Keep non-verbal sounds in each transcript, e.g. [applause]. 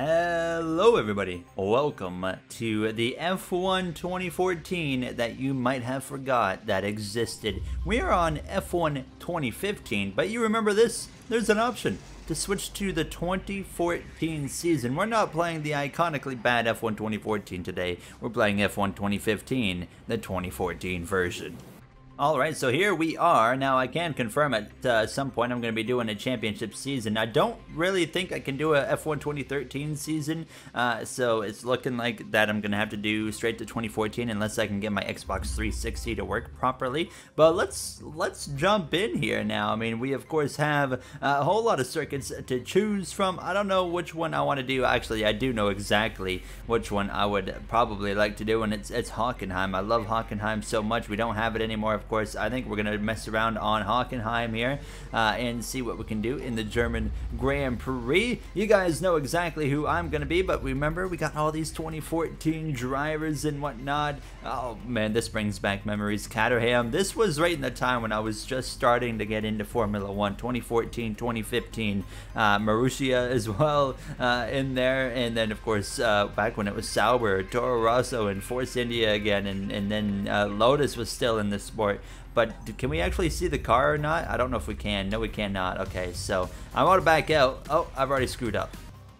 Hello, everybody. Welcome to the F1 2014 that you might have forgot that existed. We are on F1 2015, but you remember this? There's an option to switch to the 2014 season. We're not playing the iconically bad F1 2014 today. We're playing F1 2015, the 2014 version. Alright, so here we are. Now, I can confirm at uh, some point I'm going to be doing a championship season. I don't really think I can do a F1 2013 season, uh, so it's looking like that I'm going to have to do straight to 2014 unless I can get my Xbox 360 to work properly. But let's let's jump in here now. I mean, we of course have a whole lot of circuits to choose from. I don't know which one I want to do. Actually, I do know exactly which one I would probably like to do, and it's, it's Hockenheim. I love Hockenheim so much. We don't have it anymore, of course, I think we're going to mess around on Hockenheim here uh, and see what we can do in the German Grand Prix. You guys know exactly who I'm going to be, but remember, we got all these 2014 drivers and whatnot. Oh, man, this brings back memories. Caterham, this was right in the time when I was just starting to get into Formula One, 2014, 2015. Uh, Marussia as [laughs] well uh, in there, and then, of course, uh, back when it was Sauber, Toro Rosso, and Force India again, and, and then uh, Lotus was still in the sport but can we actually see the car or not? I don't know if we can. No, we cannot. Okay, so I want to back out. Oh, I've already screwed up.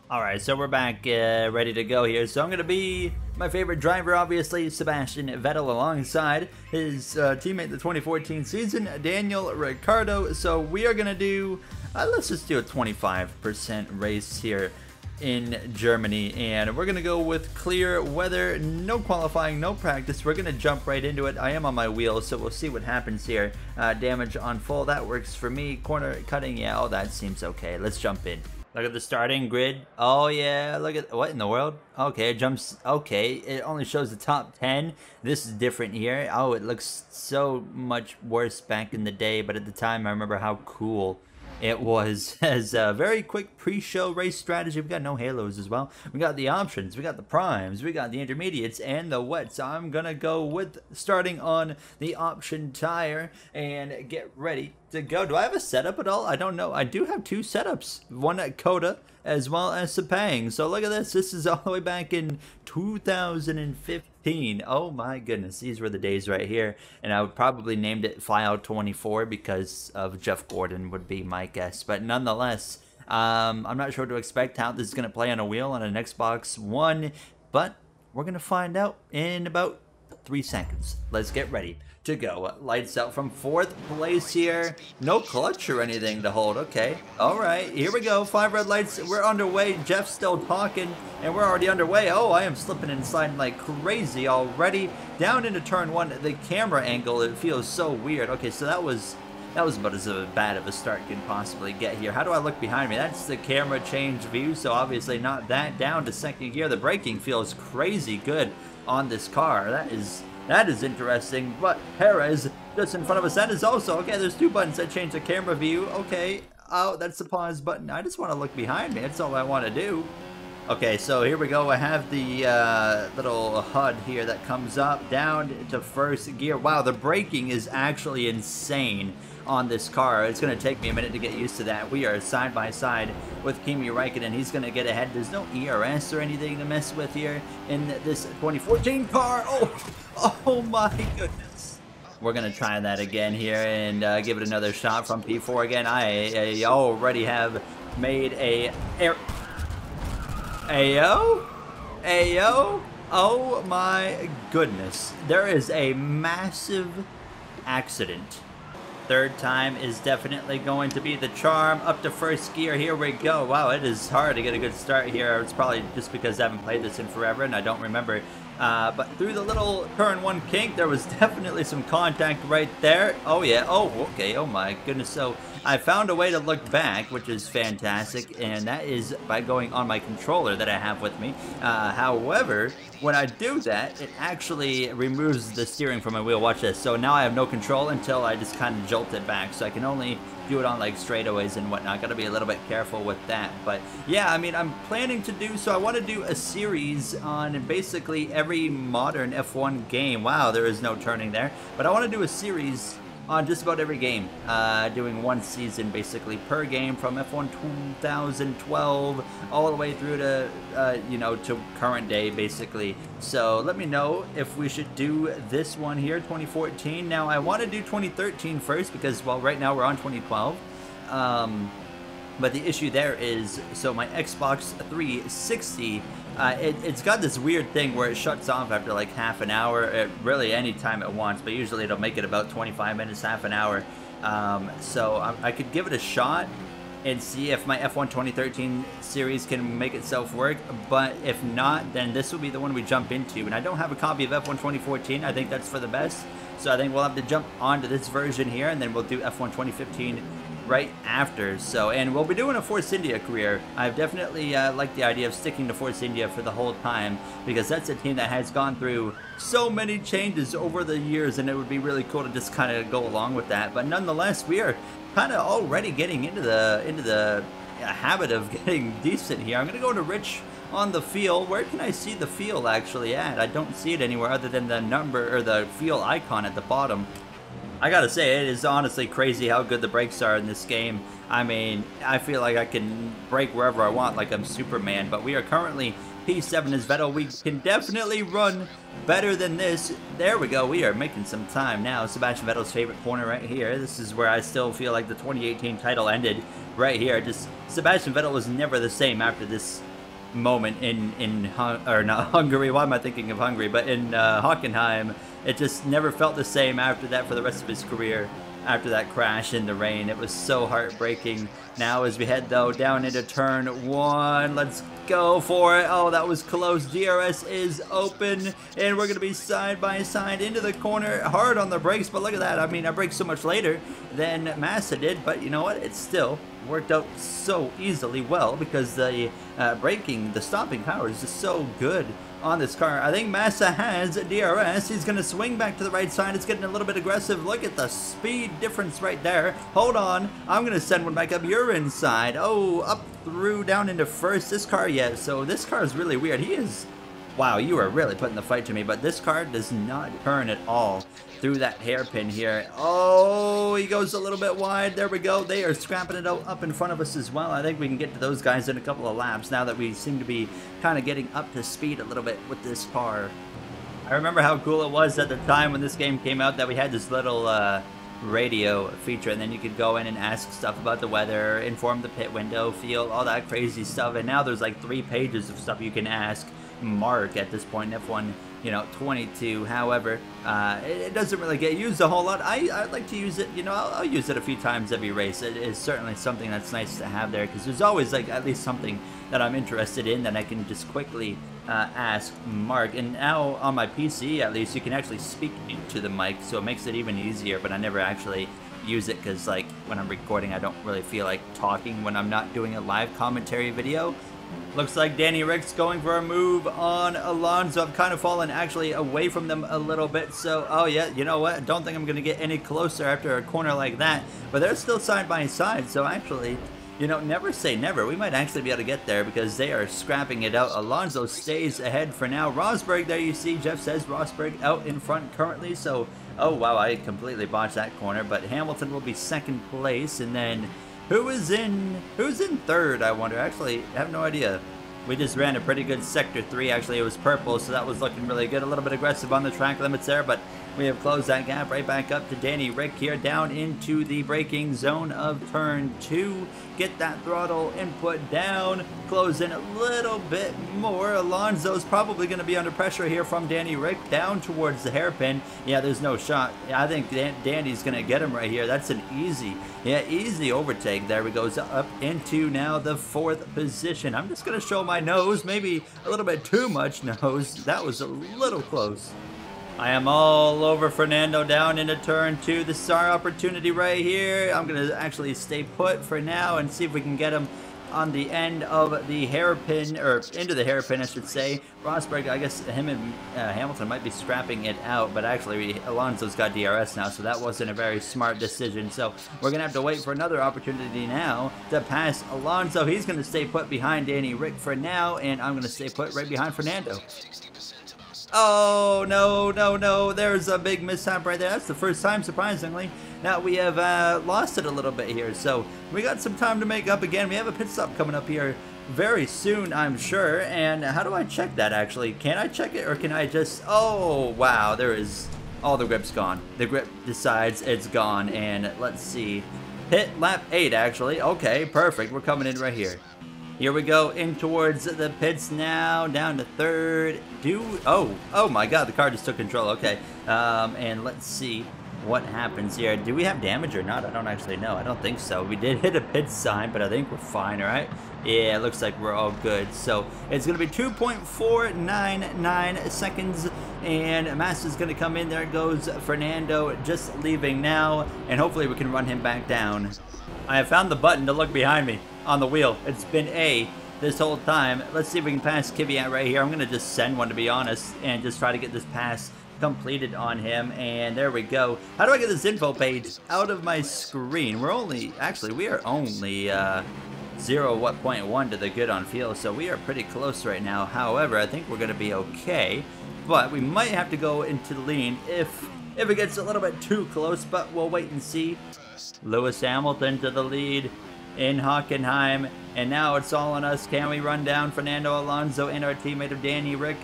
All right, so we're back uh, ready to go here. So I'm going to be my favorite driver, obviously, Sebastian Vettel, alongside his uh, teammate the 2014 season, Daniel Ricciardo. So we are going to do, uh, let's just do a 25% race here in Germany. And we're going to go with clear weather, no qualifying, no practice. We're going to jump right into it. I am on my wheel, so we'll see what happens here. Uh, damage on full, that works for me. Corner cutting, yeah, all that seems okay. Let's jump in. Look at the starting grid. Oh yeah, look at what in the world? Okay, it jumps. Okay, it only shows the top 10. This is different here. Oh, it looks so much worse back in the day, but at the time I remember how cool it was [laughs] as a very quick pre-show race strategy. We got no halos as well. We got the options, we got the primes, we got the intermediates, and the wets. So I'm gonna go with starting on the option tire and get ready to go. Do I have a setup at all? I don't know. I do have two setups. One at COTA as well as Sepang. So look at this. This is all the way back in 2015. Oh my goodness. These were the days right here. And I would probably named it Flyout 24 because of Jeff Gordon would be my guess. But nonetheless, um, I'm not sure what to expect how this is going to play on a wheel on an Xbox One. But we're going to find out in about three seconds. Let's get ready to go. Lights out from fourth place here. No clutch or anything to hold. Okay. All right. Here we go. Five red lights. We're underway. Jeff's still talking, and we're already underway. Oh, I am slipping sliding like crazy already. Down into turn one. The camera angle, it feels so weird. Okay, so that was... That was about as bad of a start can possibly get here. How do I look behind me? That's the camera change view, so obviously not that. Down to second gear. The braking feels crazy good on this car. That is that is interesting. But Perez, just in front of us, that is also, okay, there's two buttons that change the camera view. Okay, oh, that's the pause button. I just want to look behind me. That's all I want to do. Okay, so here we go. I have the uh, little HUD here that comes up, down to first gear. Wow, the braking is actually insane on this car. It's going to take me a minute to get used to that. We are side by side with Kimi Räikkönen. And he's going to get ahead. There's no ERS or anything to mess with here in this 2014 car. Oh, oh my goodness. We're going to try that again here and uh, give it another shot from P4 again. I, I already have made a... Air Ayo? Ayo? Oh my goodness. There is a massive accident Third time is definitely going to be the charm. Up to first gear, here we go. Wow, it is hard to get a good start here. It's probably just because I haven't played this in forever and I don't remember. Uh, but through the little turn one kink, there was definitely some contact right there. Oh yeah, oh okay, oh my goodness. So I found a way to look back, which is fantastic, and that is by going on my controller that I have with me. Uh, however, when I do that, it actually removes the steering from my wheel. Watch this. So now I have no control until I just kind of jolt it back. So I can only do it on like straightaways and whatnot. Got to be a little bit careful with that. But yeah, I mean, I'm planning to do so. I want to do a series on basically every modern F1 game. Wow, there is no turning there. But I want to do a series on just about every game, uh, doing one season basically per game from F1 2012 all the way through to, uh, you know, to current day basically. So let me know if we should do this one here, 2014. Now I want to do 2013 first because, well, right now we're on 2012. Um, but the issue there is, so my Xbox 360, uh, it, has got this weird thing where it shuts off after like half an hour, it, really any time it wants, but usually it'll make it about 25 minutes, half an hour. Um, so I, I, could give it a shot and see if my F1 2013 series can make itself work, but if not, then this will be the one we jump into. And I don't have a copy of F1 2014, I think that's for the best. So I think we'll have to jump onto this version here, and then we'll do F1 2015 right after. So, and we'll be doing a Force India career. I've definitely uh, liked the idea of sticking to Force India for the whole time because that's a team that has gone through so many changes over the years, and it would be really cool to just kind of go along with that. But nonetheless, we are kind of already getting into the into the uh, habit of [laughs] getting decent here. I'm gonna go to Rich on the field. Where can I see the field actually at? I don't see it anywhere other than the number or the field icon at the bottom. I gotta say, it is honestly crazy how good the brakes are in this game. I mean, I feel like I can brake wherever I want like I'm Superman, but we are currently P7 as Vettel. We can definitely run better than this. There we go. We are making some time now. Sebastian Vettel's favorite corner right here. This is where I still feel like the 2018 title ended right here. Just Sebastian Vettel was never the same after this moment in in or not [laughs] Hungary. Why am I thinking of Hungary? But in uh, Hockenheim it just never felt the same after that for the rest of his career. After that crash in the rain, it was so heartbreaking. Now, as we head though down into turn one, let's go for it. Oh, that was close. DRS is open, and we're gonna be side by side into the corner, hard on the brakes. But look at that. I mean, I brake so much later than Massa did, but you know what? It's still worked out so easily well because the uh, braking, the stopping power is just so good on this car. I think Massa has DRS. He's going to swing back to the right side. It's getting a little bit aggressive. Look at the speed difference right there. Hold on. I'm going to send one back up. You're inside. Oh, up through down into first. This car, yeah. So this car is really weird. He is... Wow, you are really putting the fight to me. But this car does not turn at all through that hairpin here. Oh, he goes a little bit wide. There we go. They are scrapping it out up in front of us as well. I think we can get to those guys in a couple of laps now that we seem to be kind of getting up to speed a little bit with this car. I remember how cool it was at the time when this game came out that we had this little uh, radio feature and then you could go in and ask stuff about the weather, inform the pit window, feel all that crazy stuff. And now there's like three pages of stuff you can ask Mark at this point in F1 you know, 22. However, uh, it, it, doesn't really get used a whole lot. I, I like to use it, you know, I'll, I'll, use it a few times every race. It is certainly something that's nice to have there because there's always like at least something that I'm interested in that I can just quickly uh, ask Mark. And now on my PC, at least, you can actually speak into the mic, so it makes it even easier, but I never actually use it because like when I'm recording I don't really feel like talking when I'm not doing a live commentary video Looks like Danny Ric's going for a move on Alonso. I've kind of fallen actually away from them a little bit. So, oh yeah, you know what? Don't think I'm going to get any closer after a corner like that. But they're still side by side. So actually, you know, never say never. We might actually be able to get there because they are scrapping it out. Alonso stays ahead for now. Rosberg, there you see. Jeff says Rosberg out in front currently. So, oh wow, I completely botched that corner. But Hamilton will be second place. And then who is in who's in third, I wonder? Actually, I have no idea. We just ran a pretty good sector 3. Actually, it was purple, so that was looking really good. A little bit aggressive on the track limits there, but we have closed that gap right back up to Danny Ric here down into the braking zone of turn two. Get that throttle input down, close in a little bit more. Alonso's probably going to be under pressure here from Danny Ric down towards the hairpin. Yeah, there's no shot. I think Dan Danny's going to get him right here. That's an easy, yeah, easy overtake. There we goes up into now the fourth position. I'm just going to show my nose, maybe a little bit too much nose. That was a little close. I am all over Fernando down into turn two. This is our opportunity right here. I'm going to actually stay put for now and see if we can get him on the end of the hairpin, or into the hairpin, I should say. Rosberg, I guess him and uh, Hamilton might be scrapping it out, but actually Alonso's got DRS now, so that wasn't a very smart decision. So we're going to have to wait for another opportunity now to pass Alonso. He's going to stay put behind Danny Ric for now, and I'm going to stay put right behind Fernando. Oh, no, no, no. There's a big mishap right there. That's the first time, surprisingly, Now we have uh, lost it a little bit here, so we got some time to make up again. We have a pit stop coming up here very soon, I'm sure. And how do I check that actually? Can I check it or can I just... Oh, wow, there is... All the grip's gone. The grip decides it's gone. And let's see. Pit lap 8, actually. Okay, perfect. We're coming in right here. Here we go, in towards the pits now, down to third. Do, oh, oh my god, the car just took control, okay. Um, and let's see what happens here. Do we have damage or not? I don't actually know. I don't think so. We did hit a pit sign, but I think we're fine, all right? Yeah, it looks like we're all good. So it's going to be 2.499 seconds, and Massa's going to come in. There goes Fernando just leaving now, and hopefully we can run him back down. I have found the button to look behind me on the wheel. It's been A this whole time. Let's see if we can pass Kvyat right here. I'm going to just send one, to be honest, and just try to get this pass completed on him. And there we go. How do I get this info page out of my screen? We're only, actually, we are only uh, 0 what point 1 to the good on field, so we are pretty close right now. However, I think we're going to be okay. But we might have to go into the lean if if it gets a little bit too close, but we'll wait and see. Lewis Hamilton to the lead in Hockenheim. And now it's all on us. Can we run down Fernando Alonso and our teammate of Danny Ric?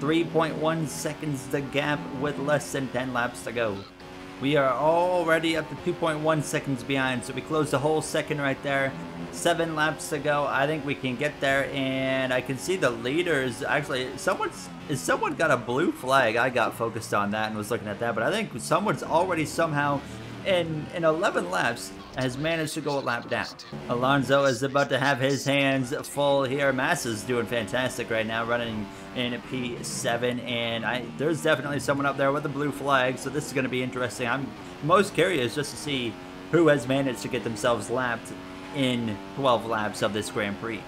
3.1 seconds the gap with less than 10 laps to go. We are already up to 2.1 seconds behind, so we closed the whole second right there. Seven laps to go. I think we can get there, and I can see the leaders. Actually, someone's is someone got a blue flag. I got focused on that and was looking at that, but I think someone's already somehow in in 11 laps has managed to go a lap down. Alonso is about to have his hands full here. Massa's doing fantastic right now, running in P7, and I there's definitely someone up there with a blue flag, so this is going to be interesting. I'm most curious just to see who has managed to get themselves lapped in 12 laps of this Grand Prix.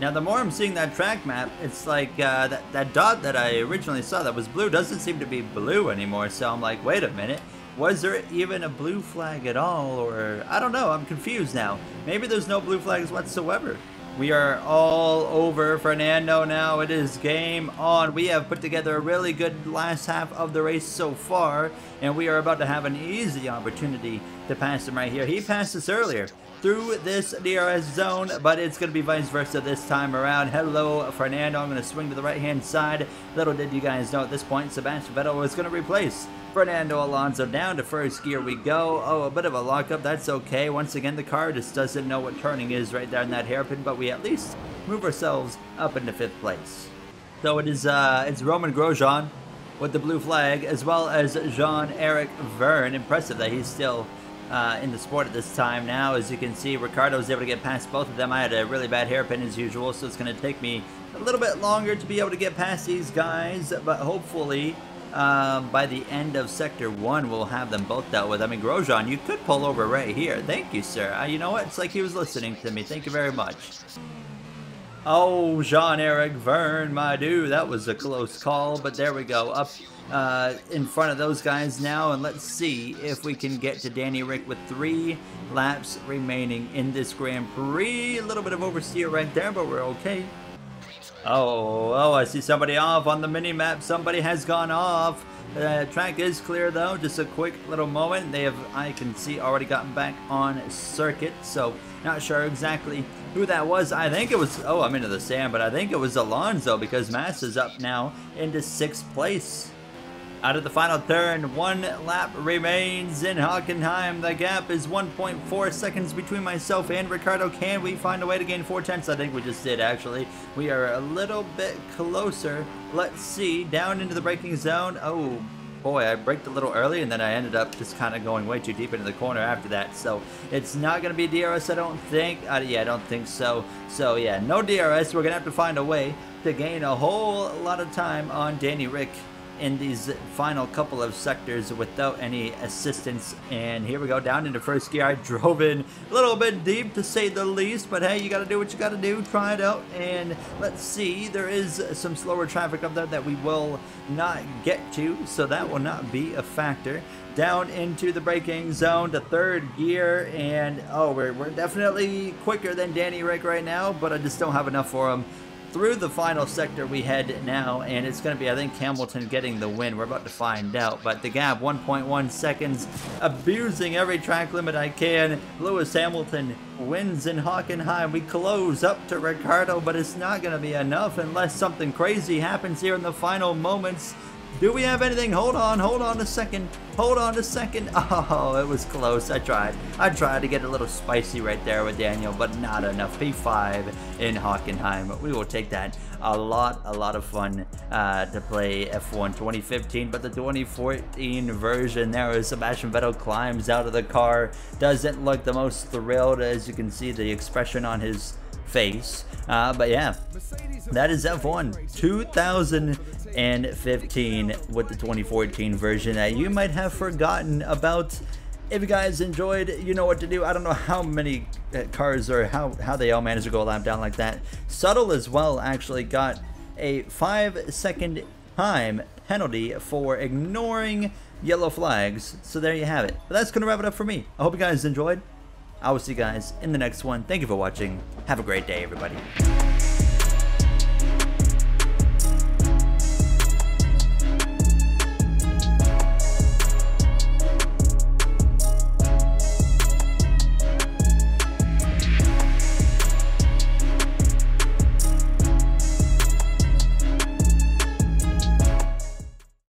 Now, the more I'm seeing that track map, it's like uh, that, that dot that I originally saw that was blue doesn't seem to be blue anymore, so I'm like, wait a minute. Was there even a blue flag at all? Or, I don't know, I'm confused now. Maybe there's no blue flags whatsoever. We are all over Fernando now. It is game on. We have put together a really good last half of the race so far, and we are about to have an easy opportunity to pass him right here. He passed us earlier through this DRS zone, but it's going to be vice versa this time around. Hello, Fernando. I'm going to swing to the right-hand side. Little did you guys know at this point, Sebastian Vettel was going to replace Fernando Alonso down to first gear we go. Oh, a bit of a lockup. That's okay. Once again, the car just doesn't know what turning is right there in that hairpin, but we at least move ourselves up into fifth place. So it is uh, it's Romain Grosjean with the blue flag, as well as Jean-Eric Vergne. Impressive that he's still uh, in the sport at this time now. As you can see, Ricciardo was able to get past both of them. I had a really bad hairpin as usual, so it's going to take me a little bit longer to be able to get past these guys, but hopefully um, by the end of Sector 1, we'll have them both dealt with. I mean, Grosjean, you could pull over right here. Thank you, sir. Uh, you know what? It's like he was listening to me. Thank you very much. Oh, Jean-Eric Vergne, my dude. That was a close call, but there we go. Up uh, in front of those guys now, and let's see if we can get to Danny Ric with three laps remaining in this Grand Prix. A little bit of oversteer right there, but we're okay. Oh, oh, I see somebody off on the mini-map. Somebody has gone off. The track is clear though, just a quick little moment. They have, I can see, already gotten back on circuit, so not sure exactly who that was. I think it was, oh, I'm into the sand, but I think it was Alonso because Massa's up now into sixth place. Out of the final turn, one lap remains in Hockenheim. The gap is 1.4 seconds between myself and Ricciardo. Can we find a way to gain four tenths? I think we just did, actually. We are a little bit closer. Let's see. Down into the braking zone. Oh, boy, I braked a little early, and then I ended up just kind of going way too deep into the corner after that. So it's not going to be DRS, I don't think. Uh, yeah, I don't think so. So, yeah, no DRS. We're going to have to find a way to gain a whole lot of time on Danny Ric in these final couple of sectors without any assistance. And here we go, down into first gear. I drove in a little bit deep to say the least, but hey, you got to do what you got to do. Try it out. And let's see, there is some slower traffic up there that we will not get to, so that will not be a factor. Down into the braking zone to third gear, and oh, we're, we're definitely quicker than Danny Ric right now, but I just don't have enough for him through the final sector we head now, and it's going to be, I think, Hamilton getting the win. We're about to find out, but the gap, 1.1 seconds, abusing every track limit I can. Lewis Hamilton wins in Hockenheim. We close up to Ricciardo, but it's not going to be enough unless something crazy happens here in the final moments. Do we have anything? Hold on, hold on a second. Hold on a second. [laughs] Oh, it was close. I tried. I tried to get a little spicy right there with Daniel, but not enough. P5 in Hockenheim. But we will take that. A lot, a lot of fun uh, to play F1 2015, but the 2014 version there is Sebastian Vettel climbs out of the car. Doesn't look the most thrilled, as you can see the expression on his face. Uh, but yeah, that is F1 2015 with the 2014 version that you might have forgotten about. If you guys enjoyed, you know what to do. I don't know how many uh, cars or how, how they all managed to go a lap down like that. Sutil as well actually got a five second time penalty for ignoring yellow flags. So there you have it. But that's going to wrap it up for me. I hope you guys enjoyed. I will see you guys in the next one. Thank you for watching. Have a great day, everybody.